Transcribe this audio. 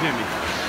Jimmy.